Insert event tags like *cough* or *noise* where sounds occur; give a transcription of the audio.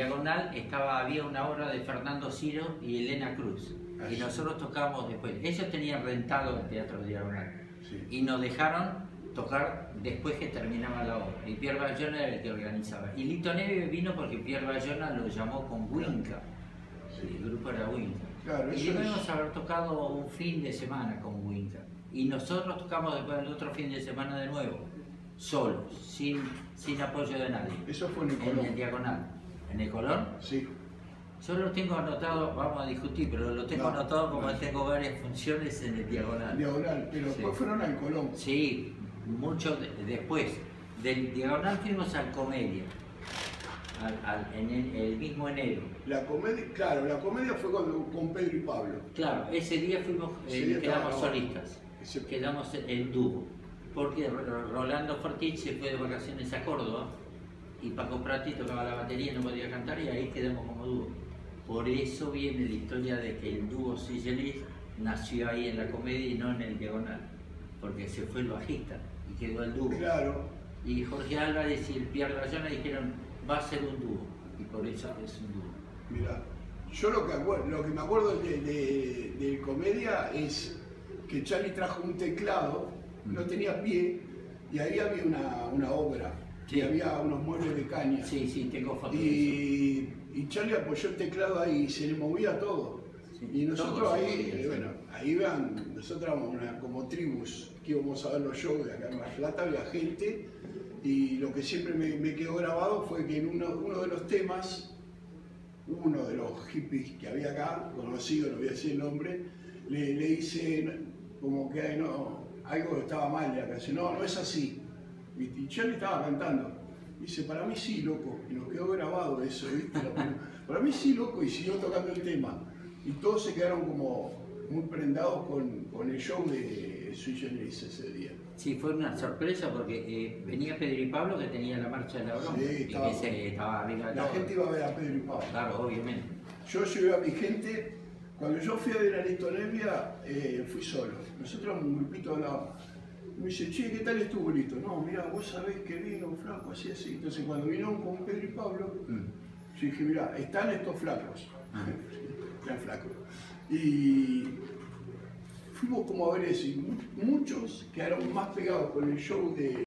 Diagonal estaba, había una obra de Fernando Ciro y Elena Cruz. Ah, y nosotros tocábamos después. Ellos tenían rentado el Teatro Diagonal. Sí. Y nos dejaron tocar después que terminaba la obra. Y Pierre Bayona era el que organizaba. Y Lito Neve vino porque Pierre Bayona lo llamó con Winca. Sí. El grupo era Winca. Claro, y debemos es- haber tocado un fin de semana con Winca. Y nosotros tocamos después el otro fin de semana de nuevo, solos, sin, sin apoyo de nadie. Eso fue en el En el diagonal. ¿En el color? Sí. Yo lo tengo anotado, vamos a discutir, pero lo tengo No, anotado como no. tengo varias funciones en el diagonal. Diagonal, pero Sí. después fueron al Colón. Sí, mucho de- después. Del diagonal fuimos al comedia, al- al- en el, el mismo enero. La comedia, claro, la comedia fue con, con Pedro y Pablo. Claro, ese día fuimos, Ese eh, día quedamos estaba- solistas, Ese- quedamos en dúo. Porque Ro- Rolando Fortich se fue de vacaciones a Córdoba y Paco Prati tocaba la batería y no podía cantar y ahí quedamos como dúo. Por eso viene la historia de que el dúo Sigelis nació ahí en la comedia y no en el diagonal, porque se fue el bajista y quedó el dúo. Claro, Y Jorge Álvarez y el Pierre Bayona dijeron, va a ser un dúo, y por eso es un dúo. mira, yo lo que, lo que me acuerdo de, de- de comedia es que Charlie trajo un teclado, no tenía pie, y ahí había una, una obra, Sí. y había unos muebles de caña. Sí, sí, tengo fotos. Y, y Charlie apoyó el teclado ahí y se le movía todo. Sí, y nosotros ahí, movía, bueno, ahí vean, nosotros éramos una- como tribus que íbamos a ver los shows de acá en La Plata, había gente, y lo que siempre me, me quedó grabado fue que en uno, uno de los temas, uno de los hippies que había acá, conocido, no voy a decir el nombre, le, le dice como que no, algo estaba mal de la canción, no, no es así. ¿Viste? Y Charlie estaba cantando. Dice, para mí sí, loco. Y nos quedó grabado eso, ¿viste? *laughs* para mí sí, loco. Y siguió tocando el tema. Y todos se quedaron como muy prendados con, con el show de Sui Generis ese día. Sí, fue una sorpresa porque eh, venía Pedro y Pablo que tenía la marcha de la broma Sí, y estaba- que se estaba arriba La todo. gente iba a ver a Pedro y Pablo. Claro, obviamente. Yo llevé a mi gente, cuando yo fui a ver a Lito Nevia, eh, fui solo. Nosotros un grupito lado. Me dice, che, ¿qué tal estuvo Lito? No, mira, vos sabés que vino un flaco, así, así. Entonces cuando vinieron con Pedro y Pablo, Mm. yo dije, mira, están estos flacos. *laughs* Eran flacos. Y fuimos como a ver eso, muchos quedaron más pegados con el show de